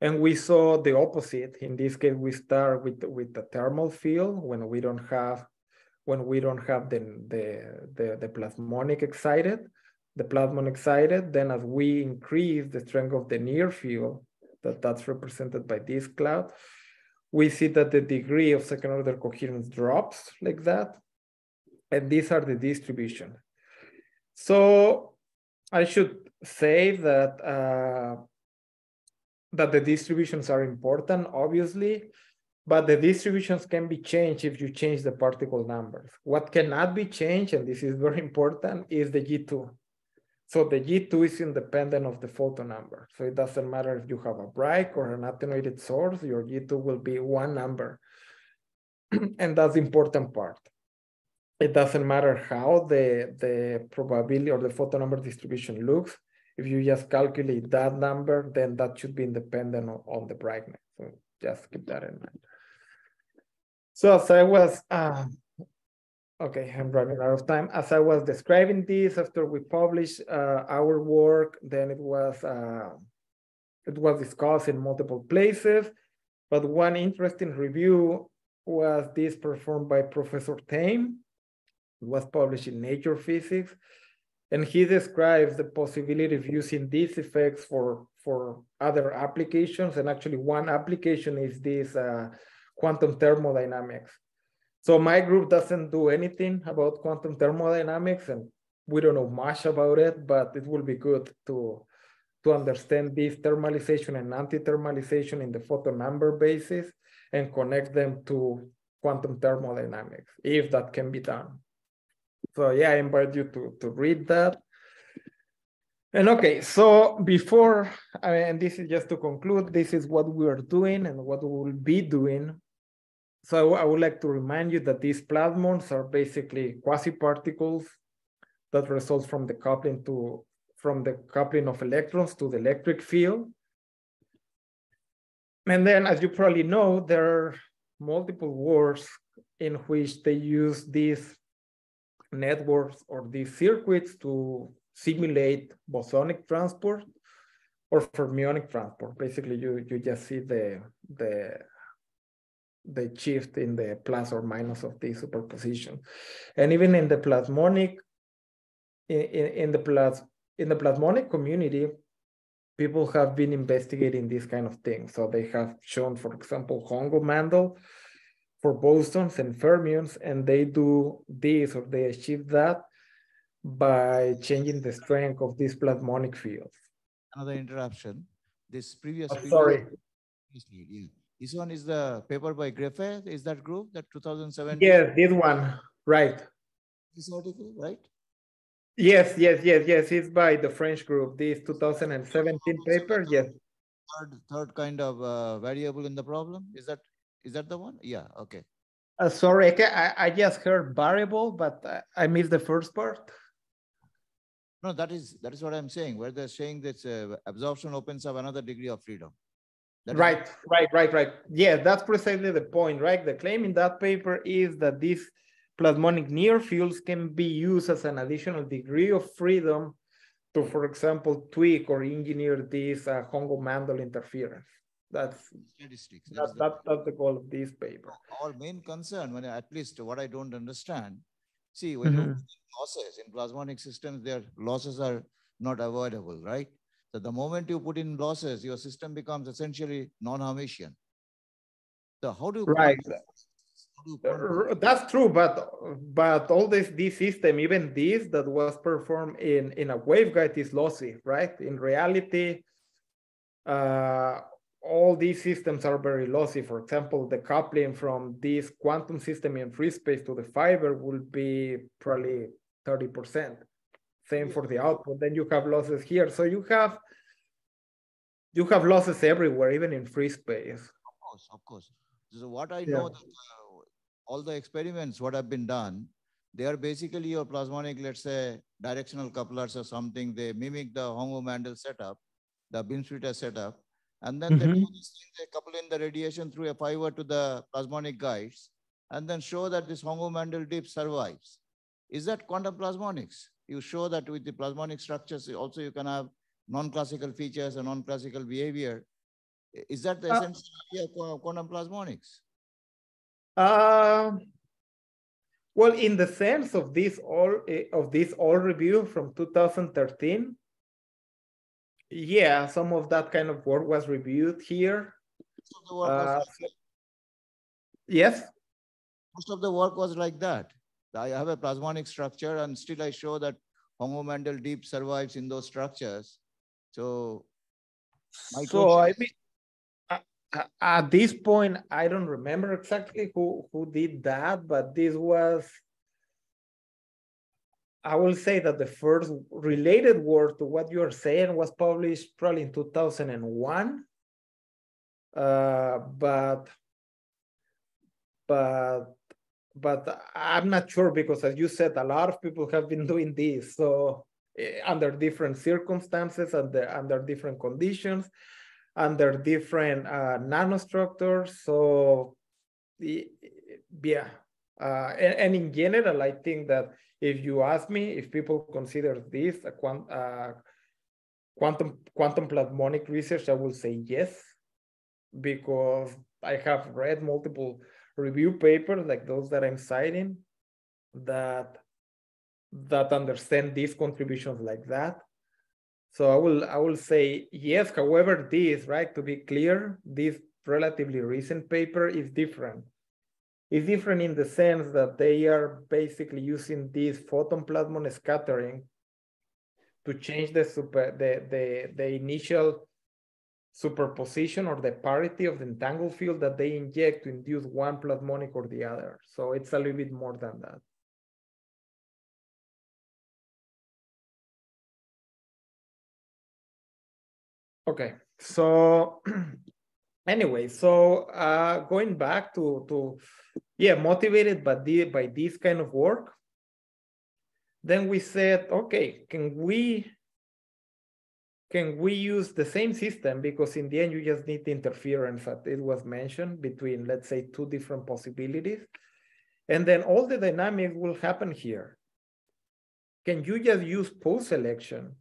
And we saw the opposite. In this case, we start with, with the thermal field when we don't have when we don't have the, the, the, the plasmonic excited, the plasmon excited, then as we increase the strength of the near field, that that's represented by this cloud, we see that the degree of second order coherence drops like that. And these are the distribution. So I should say that, uh, that the distributions are important, obviously, but the distributions can be changed if you change the particle numbers. What cannot be changed, and this is very important, is the G2. So the G2 is independent of the photon number. So it doesn't matter if you have a bright or an attenuated source, your G2 will be one number. and that's the important part. It doesn't matter how the, the probability or the photon number distribution looks. If you just calculate that number, then that should be independent on, on the brightness. So just keep that in mind. So as I was uh, Okay, I'm running out of time. As I was describing this, after we published uh, our work, then it was uh, it was discussed in multiple places. But one interesting review was this performed by Professor Tame. It was published in Nature Physics, and he describes the possibility of using these effects for for other applications. And actually, one application is this uh, quantum thermodynamics. So my group doesn't do anything about quantum thermodynamics and we don't know much about it, but it will be good to, to understand this thermalization and anti-thermalization in the photon number basis and connect them to quantum thermodynamics, if that can be done. So yeah, I invite you to, to read that. And okay, so before, and this is just to conclude, this is what we are doing and what we will be doing so I would like to remind you that these plasmons are basically quasi-particles that result from the coupling to from the coupling of electrons to the electric field. And then, as you probably know, there are multiple wars in which they use these networks or these circuits to simulate bosonic transport or fermionic transport. Basically, you, you just see the, the the shift in the plus or minus of the superposition. And even in the plasmonic, in, in, the plus in the plasmonic community, people have been investigating these kind of things. So they have shown, for example, Hong-Ou-Mandel for bosons and fermions, and they do this or they achieve that by changing the strength of these plasmonic fields. Another interruption. This previous. Oh, sorry. This one is the paper by Griffith. Is that group that 2007? Yes, this one, right. This article, right? Yes, yes, yes, yes. It's by the French group. This 2017 paper, yes. Third, third kind of uh, variable in the problem. Is that is that the one? Yeah. Okay. Uh, sorry, I, I just heard variable, but I, I missed the first part. No, that is that is what I'm saying. Where they're saying that uh, absorption opens up another degree of freedom. That right, right, right, right. Yeah, that's precisely the point, right? The claim in that paper is that these plasmonic near fields can be used as an additional degree of freedom to, for example, tweak or engineer this uh, Hong-Ou-Mandel interference. That's Statistics. that, is the- that, that's the goal of this paper. Our main concern, when at least what I don't understand, see, when you Mhm. put losses in plasmonic systems, their losses are not avoidable, right? So the moment you put in losses, your system becomes essentially non-Hermitian. So how do you? Right. quantify this? How do you quantify R- That's true, but but all this this system, even this that was performed in in a waveguide is lossy, right? In reality, uh, all these systems are very lossy. For example, the coupling from this quantum system in free space to the fiber will be probably thirty percent. Same for the output. Then you have losses here, so you have you have losses everywhere, even in free space. Of course, of course. So what I Yeah. know that uh, all the experiments, what have been done, they are basically your plasmonic, let's say, directional couplers or something. They mimic the Hong-Ou-Mandel setup, the beam splitter setup. And then they do Mhm. this thing, they couple in the radiation through a fiber to the plasmonic guides and then show that this Hong-Ou-Mandel dip survives. Is that quantum plasmonics? You show that with the plasmonic structures, also you can have non-classical features and non-classical behavior. Is that the Uh, idea of quantum plasmonics? Uh, well, in the sense of this all eh, of this all review from 2013, yeah, some of that kind of work was reviewed here. Most of the work was Uh, like. Yes, Most of the work was like that. I have a plasmonic structure and still I show that Hong-Ou-Mandel deep survives in those structures. So so I mean, at this point, I don't remember exactly who who did that, but this was. I will say that the first related work to what you're saying was published probably in 2001. Uh, but but but I'm not sure because as you said, a lot of people have been doing this. So eh, under different circumstances, under under different conditions, under different uh, nanostructures. So yeah, uh, and, and in general, I think that if you ask me if people consider this a quant, uh, quantum quantum plasmonic research, I will say yes, because I have read multiple review papers like those that I'm citing that that understand these contributions like that. So I will I will say yes. However, this right to be clear, this relatively recent paper is different. It's different in the sense that they are basically using this photon plasmon scattering to change the super the the, the initial superposition or the parity of the entangled field that they inject to induce one plasmonic or the other. So it's a little bit more than that. Okay, so anyway, so uh, going back to to yeah, motivated by the by this kind of work, then we said, okay, can we can we use the same system because in the end you just need the interference that it was mentioned between let's say two different possibilities, and then all the dynamics will happen here. Can you just use post selection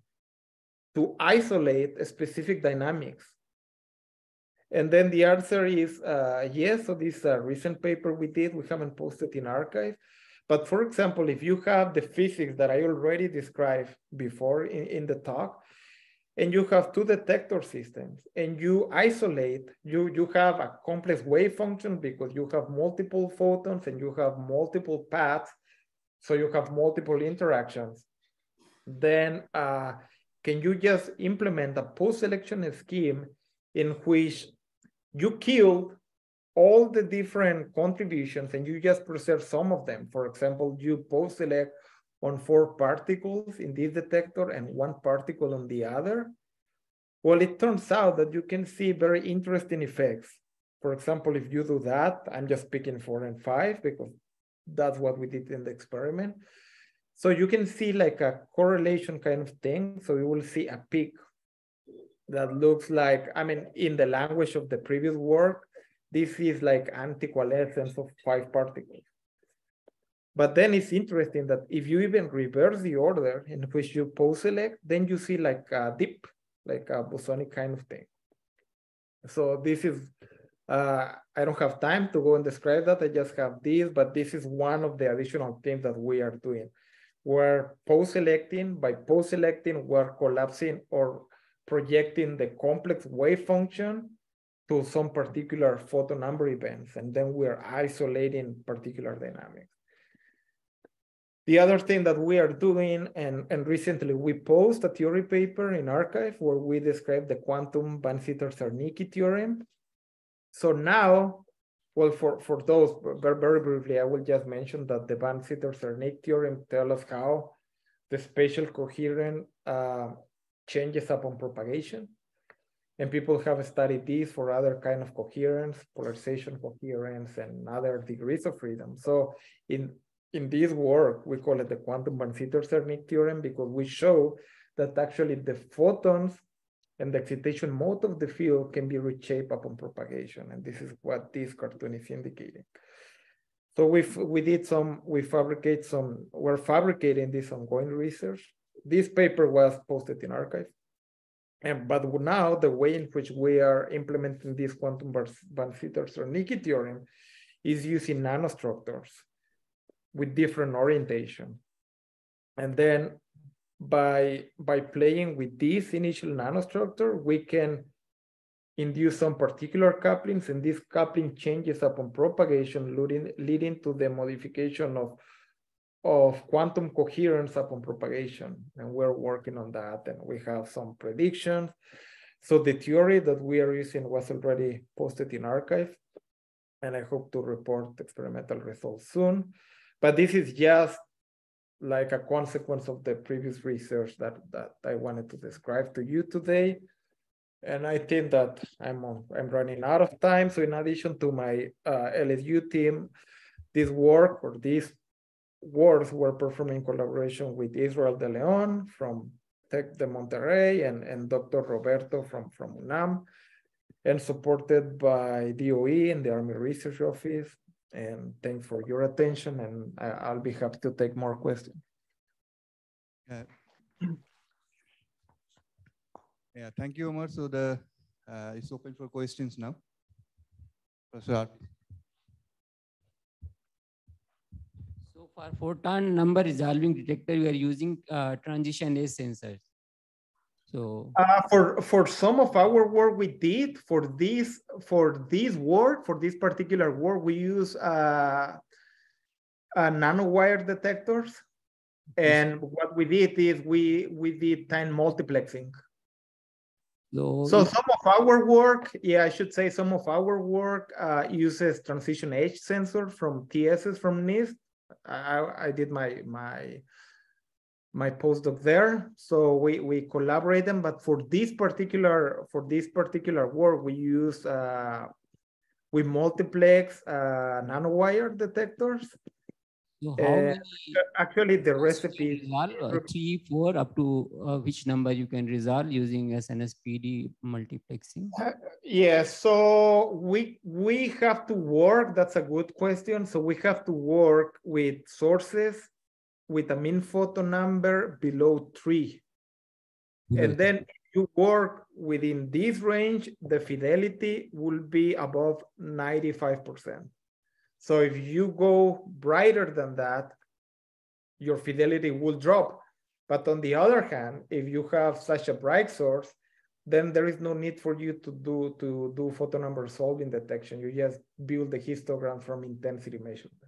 to isolate a specific dynamics? And then the answer is uh, yes. So this uh, recent paper we did, we haven't posted in arXiv. But for example, if you have the physics that I already described before in, in the talk, and you have two detector systems, and you isolate, you, you have a complex wave function because you have multiple photons and you have multiple paths, so you have multiple interactions. Then uh, can you just implement a post-selection scheme in which you kill all the different contributions and you just preserve some of them. For example, you post-select on four particles in this detector and one particle on the other. Well, it turns out that you can see very interesting effects. For example, if you do that, I'm just picking four and five because that's what we did in the experiment. So you can see like a correlation kind of thing. So you will see a peak that looks like, I mean, in the language of the previous work, this is like anticoalescence of five particles. But then it's interesting that if you even reverse the order in which you post select, then you see like a dip, like a bosonic kind of thing. So this is, uh, I don't have time to go and describe that. I just have this, but this is one of the additional things that we are doing. We're post-selecting, by post-selecting, we're collapsing or projecting the complex wave function to some particular photon number events, and then we're isolating particular dynamics. The other thing that we are doing, and, and recently we post a theory paper in arXiv where we describe the quantum Van-Cittert-Zernike theorem. So now, well, for, for those, very, very briefly, I will just mention that the Van-Cittert-Zernike theorem tells us how the spatial coherence uh, changes upon propagation. And people have studied this for other kind of coherence, polarization coherence, and other degrees of freedom. So in in this work, we call it the quantum van Cittert-Zernike theorem because we show that actually the photons and the excitation mode of the field can be reshaped upon propagation. And this is what this cartoon is indicating. So we we did some, we fabricate some, we're fabricating this ongoing research. This paper was posted in arXiv. And, but now the way in which we are implementing this quantum van Cittert-Zernike theorem is using nanostructures with different orientation. And then by, by playing with this initial nanostructure, we can induce some particular couplings and this coupling changes upon propagation leading, leading to the modification of, of quantum coherence upon propagation. And we're working on that and we have some predictions. So the theory that we are using was already posted in arXiv, and I hope to report experimental results soon. But this is just like a consequence of the previous research that, that I wanted to describe to you today. And I think that I'm on, I'm running out of time. So in addition to my uh, LSU team, this work or these works were performed in collaboration with Israel de Leon from Tec de Monterrey and, and Dr. Roberto from, from UNAM and supported by DOE and the Army Research Office and thanks for your attention and I, will be happy to take more questions. Yeah. yeah, thank you, Omar. So the uh, it's open for questions now. So for photon number resolving detector, we are using uh, transition edge sensors. So uh, for for some of our work we did for this for this work for this particular work we use uh, uh, nanowire detectors, and what we did is we we did time multiplexing. So, so some of our work, yeah, I should say some of our work uh, uses transition edge sensor from TES from NIST. I, I did my my my postdoc there. So we, we collaborate them, but for this particular, for this particular work, we use, uh, we multiplex uh, nanowire detectors. So how uh, actually the recipe resolve, uh, three, four, up to uh, which number you can resolve using SNSPD multiplexing? Uh, yeah, so we we have to work. That's a good question. So we have to work with sources with a mean photon number below three. And then you work within this range, the fidelity will be above 95%. So if you go brighter than that, your fidelity will drop. But on the other hand, if you have such a bright source, then there is no need for you to do to do photon number solving detection. You just build the histogram from intensity measurement.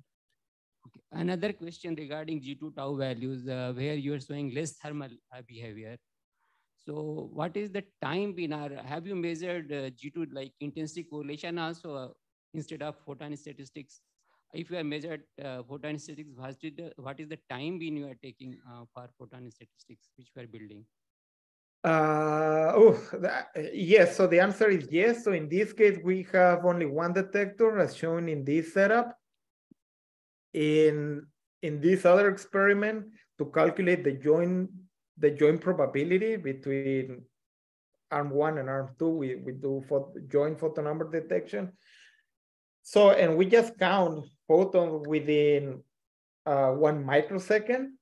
Another question regarding G2 tau values, uh, where you are showing less thermal uh, behavior. So what is the time in our, have you measured uh, G2 like intensity correlation also uh, instead of photon statistics? If you have measured uh, photon statistics, what is, the, what is the time being you are taking uh, for photon statistics, which we are building? Uh, oh, that, yes. So the answer is yes. So in this case, we have only one detector as shown in this setup in in this other experiment to calculate the joint the joint probability between arm one and arm two we, we do joint photon number detection so and we just count photons within uh, one microsecond.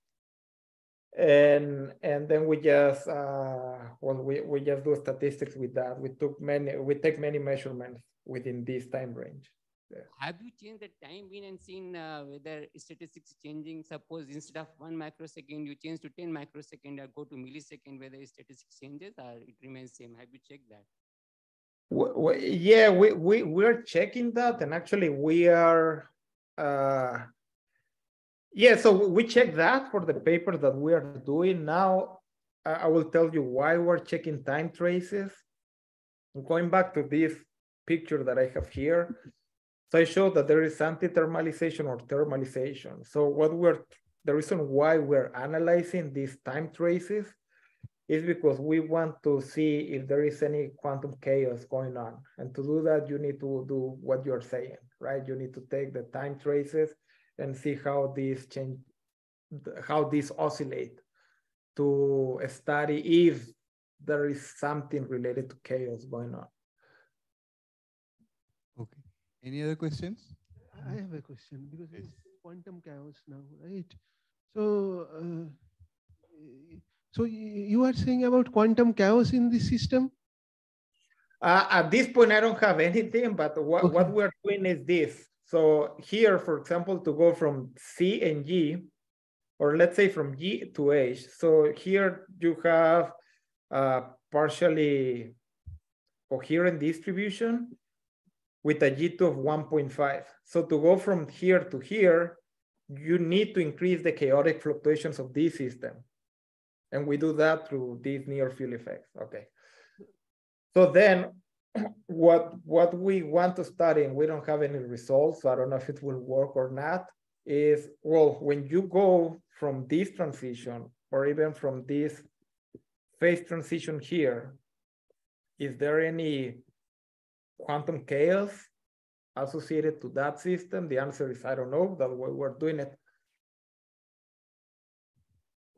And and then we just uh, well we, we just do statistics with that. We took many we take many measurements within this time range. Yeah. Have you changed the time in and seen uh, whether statistics changing? Suppose instead of one microsecond, you change to 10 microsecond or go to millisecond, whether statistics changes or it remains same. Have you checked that? Yeah, we, we, we're checking that and actually we are, uh, yeah, so we check that for the paper that we are doing now. I I will tell you why we're checking time traces. Going back to this picture that I have here, so I showed that there is anti-thermalization or thermalization. So what we're, the reason why we're analyzing these time traces is because we want to see if there is any quantum chaos going on. And to do that, you need to do what you're saying, right? You need to take the time traces and see how these change, how these oscillate to study if there is something related to chaos going on. Okay. Any other questions? I have a question because it's quantum chaos now, right? So, uh, so you are saying about quantum chaos in the system? Uh, at this point, I don't have anything, but what, what we're doing is this. So here, for example, to go from C and G, or let's say from G to H. So here you have a partially coherent distribution with a G2 of 1.5. So to go from here to here, you need to increase the chaotic fluctuations of this system. And we do that through these near field effects, okay. So then what, what we want to study, and we don't have any results, so I don't know if it will work or not, is, well, when you go from this transition, or even from this phase transition here, is there any quantum chaos associated to that system? The answer is, I don't know, that's why we're doing it.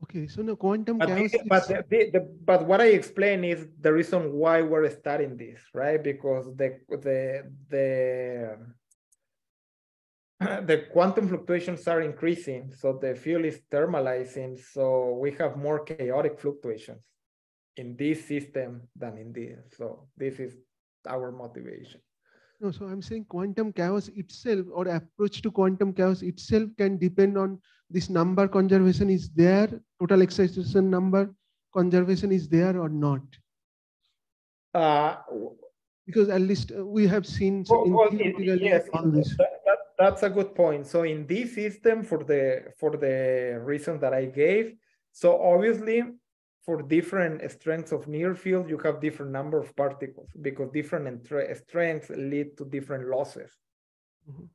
Okay, so now quantum But, chaos. the, but, is- the, the, the- but what I explain is the reason why we're studying this, right? Because the the the the quantum fluctuations are increasing, so the field is thermalizing, so we have more chaotic fluctuations in this system than in this. So this is our motivation. No, so I'm saying quantum chaos itself or approach to quantum chaos itself can depend on this number conservation is there, total excitation number conservation is there or not. Uh, Because at least we have seen so Well, in well, theoretically yes, that, that, that's a good point. So in this system, for the for the reason that I gave, so obviously for different strengths of near field, you have different number of particles because different strengths lead to different losses. Mhm.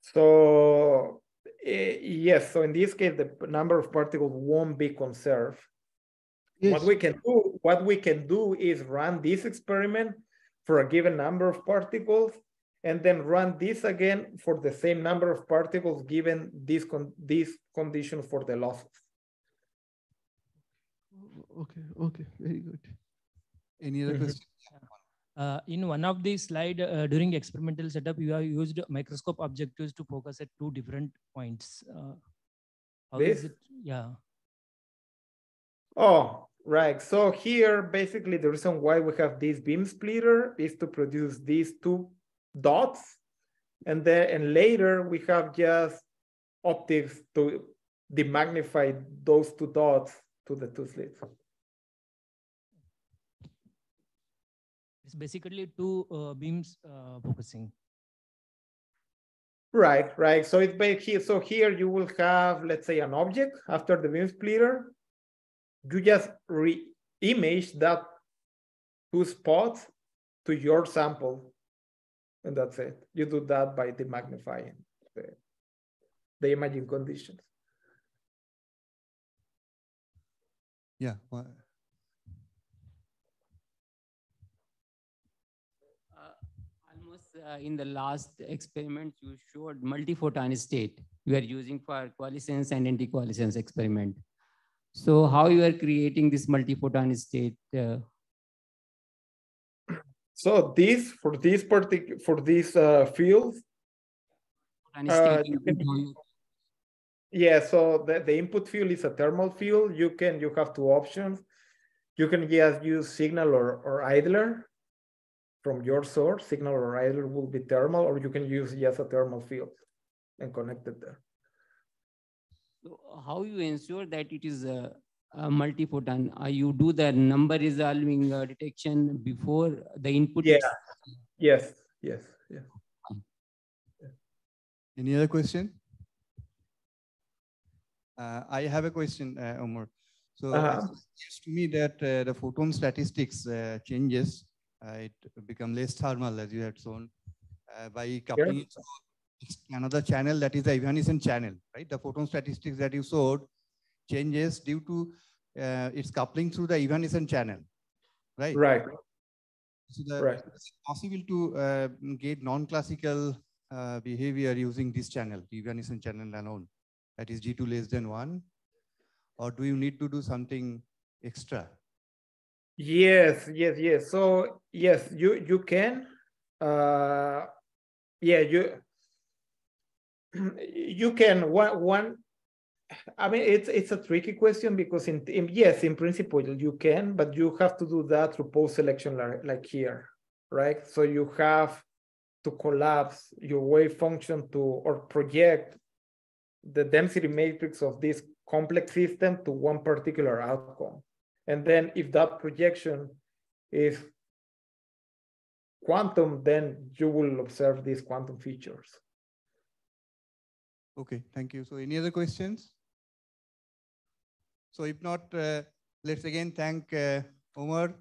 So eh, yes, so in this case, the number of particles won't be conserved. Yes, What we can do, what we can do is run this experiment for a given number of particles and then run this again for the same number of particles given this con this condition for the losses. Okay, okay, very good. Any other Mhm. questions? Uh, in one of the slide uh, during experimental setup, you have used microscope objectives to focus at two different points. Uh, how is This? it? Yeah. Oh, right. So here, basically the reason why we have this beam splitter is to produce these two dots. And then and later we have just optics to demagnify those two dots to the two slits. It's basically two uh, beams uh, focusing. Right, right. So it's back here. So here you will have, let's say, an object after the beam splitter. You just re-image that two spots to your sample. And that's it. You do that by demagnifying the, the imaging conditions. Yeah. wha- Uh, almost uh, in the last experiment, you showed multi-photon state you are using for coalescence and anti-coalescence experiment. So how you are creating this multi-photon state? Uh, So this, for this particular, for this uh, field, Uh, state you input, can- Yeah, so the, the input field is a thermal field. You can, you have two options. You can just use signal or, or idler from your source. Signal or idler will be thermal, or you can use just a thermal field and connect it there. So how you ensure that it is a, a multi-photon? Uh, you do the number resolving uh, detection before the input? Yeah. Yes, yes, yes. Any other question? Uh, I have a question, uh, Omar. So Uh-huh. it seems to me that uh, the photon statistics uh, changes. Uh, it become less thermal as you had shown uh, by coupling another channel that is the evanescent channel, right? The photon statistics that you showed changes due to uh, its coupling through the evanescent channel, right? Right, So the, right. is it possible to uh, get non-classical uh, behavior using this channel, the evanescent channel alone, that is G2 less than one? Or do you need to do something extra? Yes, yes, yes. So yes, you you can. Uh, yeah, you you can one one. I mean, it's it's a tricky question because in, in yes, in principle you can, but you have to do that through post selection like, like here, right? So you have to collapse your wave function to or project the density matrix of this complex system to one particular outcome. And then if that projection is quantum, then you will observe these quantum features. Okay, thank you. So any other questions? So if not, uh, let's again thank uh, Omar